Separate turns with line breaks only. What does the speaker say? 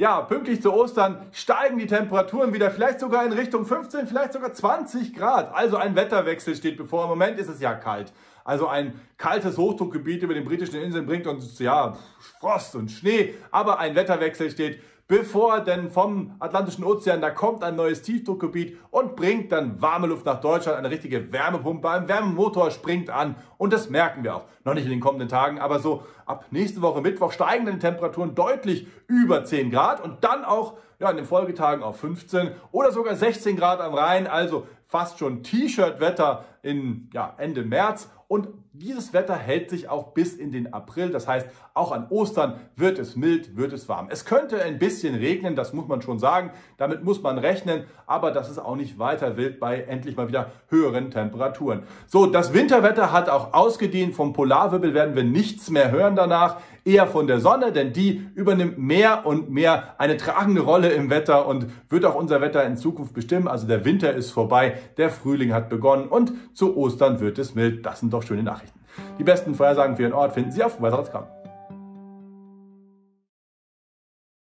Ja, pünktlich zu Ostern steigen die Temperaturen wieder, vielleicht sogar in Richtung 15, vielleicht sogar 20 Grad. Also ein Wetterwechsel steht bevor. Im Moment ist es ja kalt. Also ein kaltes Hochdruckgebiet über den britischen Inseln bringt uns ja Frost und Schnee, aber ein Wetterwechsel steht bevor denn vom Atlantischen Ozean, da kommt ein neues Tiefdruckgebiet und bringt dann warme Luft nach Deutschland, eine richtige Wärmepumpe, ein Wärmemotor springt an und das merken wir auch. Noch nicht in den kommenden Tagen, aber so ab nächste Woche Mittwoch steigen dann die Temperaturen deutlich über 10 Grad und dann auch ja, in den Folgetagen auf 15 oder sogar 16 Grad am Rhein, also fast schon T-Shirt-Wetter in ja, Ende März und dieses Wetter hält sich auch bis in den April. Das heißt, auch an Ostern wird es mild, wird es warm. Es könnte ein bisschen regnen, das muss man schon sagen. Damit muss man rechnen, aber das ist auch nicht weiter wild bei endlich mal wieder höheren Temperaturen. So, das Winterwetter hat auch ausgedient. Vom Polarwirbel werden wir nichts mehr hören danach. Eher von der Sonne, denn die übernimmt mehr und mehr eine tragende Rolle im Wetter und wird auch unser Wetter in Zukunft bestimmen. Also der Winter ist vorbei, der Frühling hat begonnen und zu Ostern wird es mild. Das sind doch schöne Nachrichten. Die besten Vorhersagen für Ihren Ort finden Sie auf weather.com.